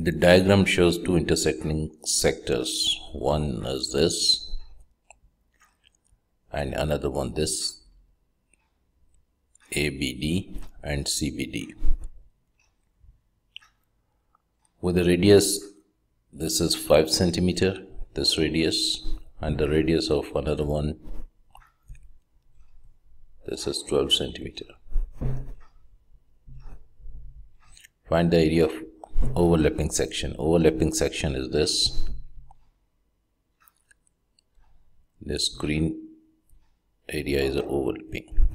The diagram shows two intersecting sectors. One is this and another one this ABD and CBD. With the radius, this is 5 centimeter, this radius, and the radius of another one, this is 12 centimeter. Find the area of overlapping section. Overlapping section is this. This green area is overlapping.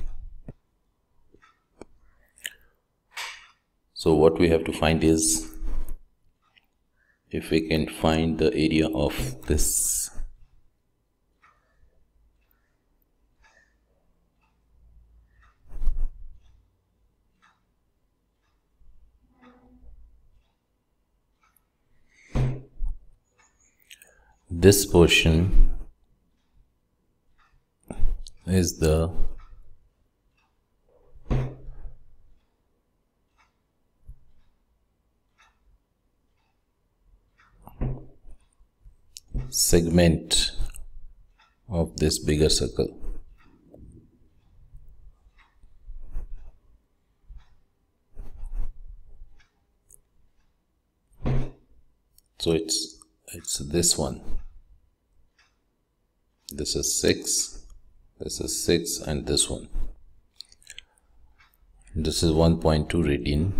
So what we have to find is if we can find the area of this this portion is the segment of this bigger circle. So it's it's this one this is 6 this is 6 and this one. This is 1.2 radian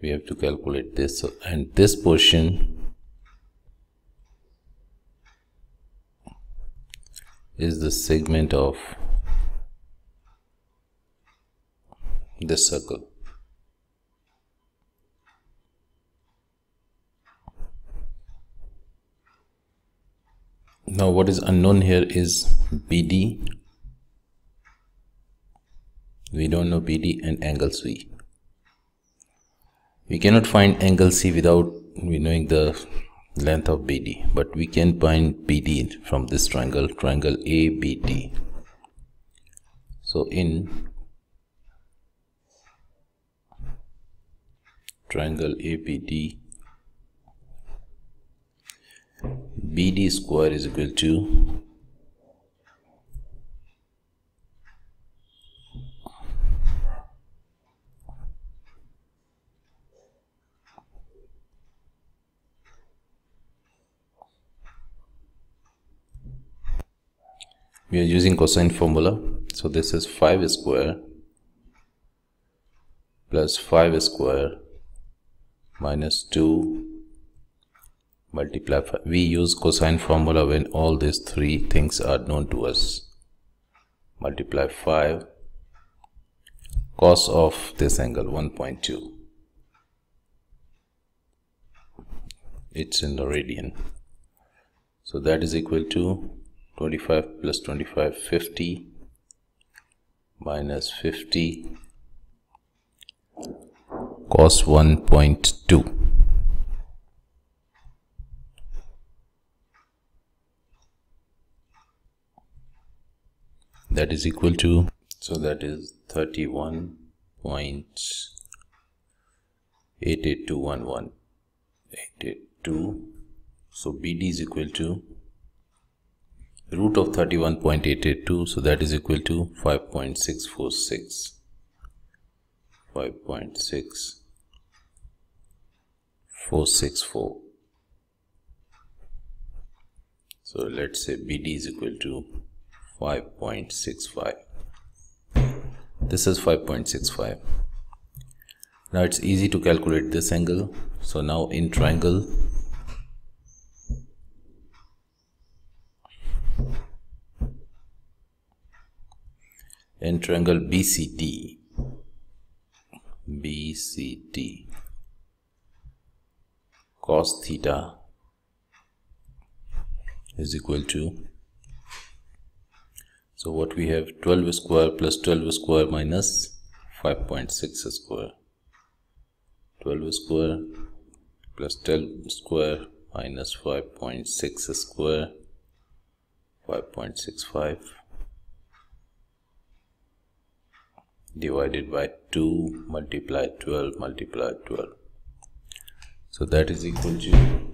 we have to calculate this. And this portion is the segment of this circle now what is unknown here is BD we don't know BD and angle C. We cannot find angle C without knowing the length of BD but we can find BD from this triangle triangle ABD so in triangle ABD BD square is equal to we are using cosine formula. So this is 5 square plus 5 square minus 2 multiply 5. we use cosine formula when all these three things are known to us. Multiply 5 cos of this angle 1.2 it's in the radian. So that is equal to 25 plus 25 50 minus 50 cos 1.2 that is equal to? So that is 31.88211 882 so BD is equal to root of 31.882 so that is equal to 5.646 5.6464 so let's say BD is equal to 5.65 this is 5.65 now it's easy to calculate this angle. So now in triangle in triangle BCD BCD cos theta is equal to so what we have 12 square plus 12 square minus 5.6 square. 12 square plus 12 square minus 5.6 square 5.65 divided by 2 multiply 12 multiply 12 so that is equal to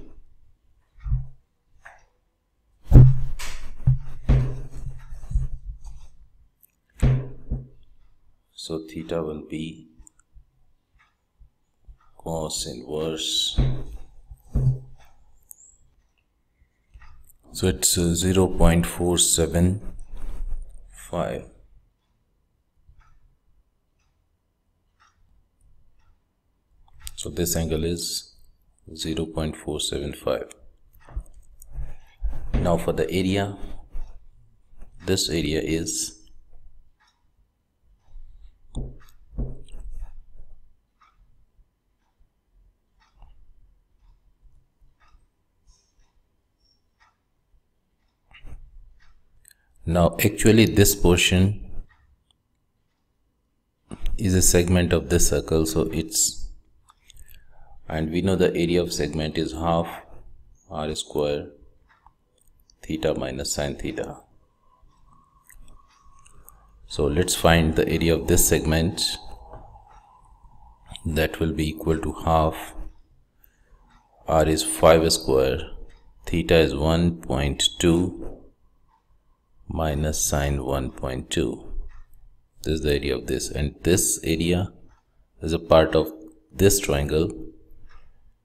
so theta will be cos inverse. So it's uh, 0 0.475 so this angle is 0 0.475 now for the area this area is now actually this portion is a segment of this circle so it's and we know the area of segment is half r square theta minus sine theta. So let's find the area of this segment that will be equal to half r is 5 square theta is 1.2 minus sine 1.2 this is the area of this. And this area is a part of this triangle.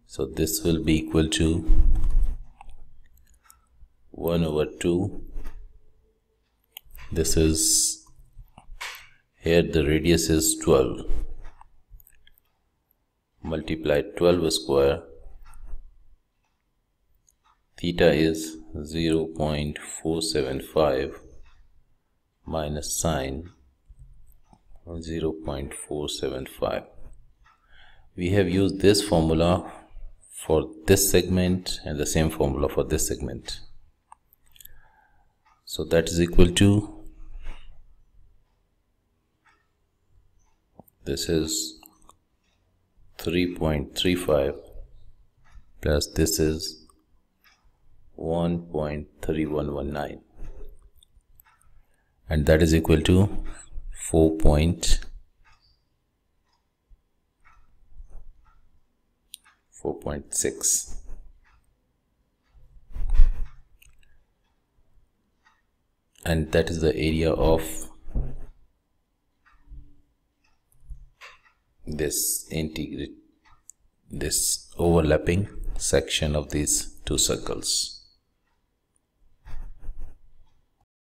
So this will be equal to 1 over 2 this is here the radius is 12 multiply 12 square. Theta is 0 0.475 minus sine 0 0.475 we have used this formula for this segment and the same formula for this segment. So that is equal to this is 3.35 plus this is 1.3119 and that is equal to 4 point 4.6 and that is the area of this integrate this overlapping section of these two circles